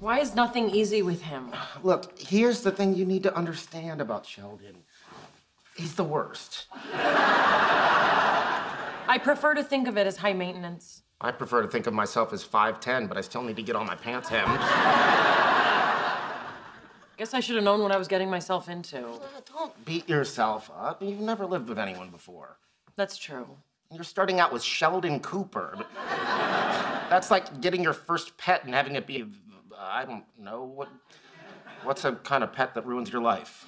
Why is nothing easy with him? Look, here's the thing you need to understand about Sheldon. He's the worst. I prefer to think of it as high maintenance. I prefer to think of myself as 5'10, but I still need to get all my pants hemmed. Guess I should have known what I was getting myself into. Don't beat yourself up. You've never lived with anyone before. That's true. You're starting out with Sheldon Cooper. That's like getting your first pet and having it be, I don't know, what, what's a kind of pet that ruins your life?